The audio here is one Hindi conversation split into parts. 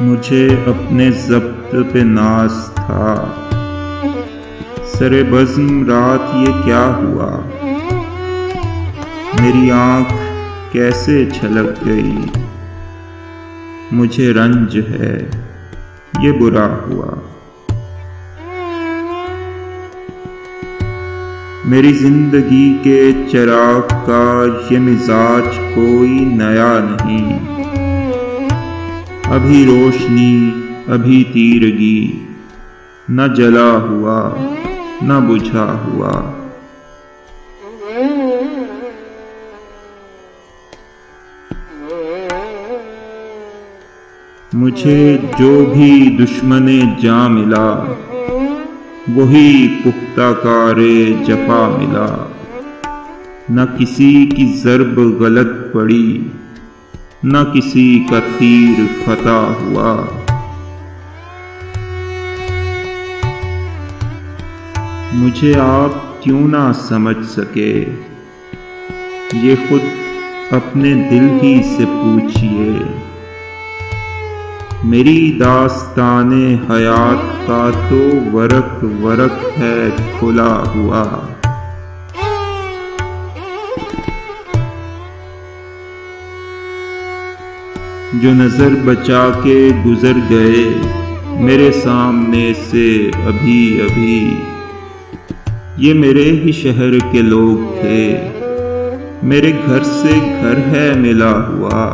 मुझे अपने जब्त पे नाश था। सरे बज्म, रात ये क्या हुआ? मेरी आँख कैसे छलक गई? मुझे रंज है, ये बुरा हुआ। मेरी ज़िंदगी के चराग का ये मिजाज कोई नया नहीं। अभी रोशनी, अभी तीरगी। न जला हुआ, न बुझा हुआ। मुझे जो भी दुश्मने जा मिला, वही पुख्ता कारे जफा मिला। न किसी की जरब गलत पड़ी न किसी का तीर फता हुआ। मुझे आप क्यों ना समझ सके? ये खुद अपने दिल ही से पूछिए। मेरी दास्तान हयात का तो वरक वरक है खुला हुआ। जो नज़र बचा के गुजर गए, मेरे सामने से अभी अभी। ये मेरे ही शहर के लोग थे। मेरे घर से घर है मिला हुआ।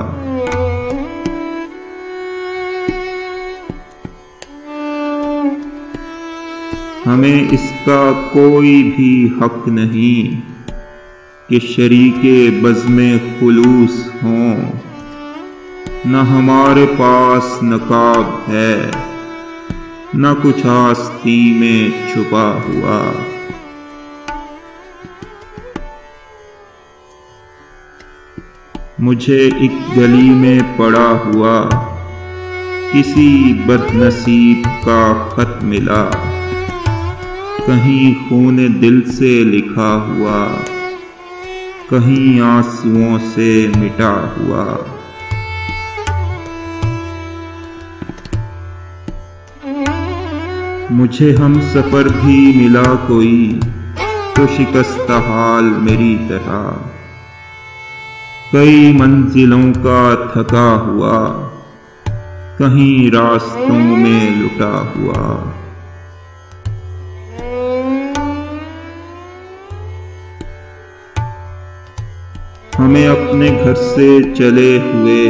हमें इसका कोई भी हक नहीं कि शरीके बज़म खुलूस हों। न हमारे पास नकाब है, न कुछ आस्ती में छुपा हुआ। मुझे एक गली में पड़ा हुआ, किसी बदनसीब का खत मिला। कहीं खून दिल से लिखा हुआ, कहीं आंसुओं से मिटा हुआ। मुझे हम सफ़र भी मिला कोई तो शिकस्त हाल मेरी तरह। कई मंजिलों का थका हुआ, कहीं रास्तों में लुटा हुआ। हमें अपने घर से चले हुए,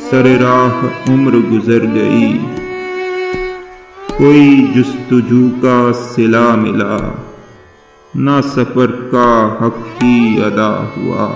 सरेराह उम्र गुजर गई। कोई जस्तजू का सिला मिला ना सफ़र का हक ही अदा हुआ।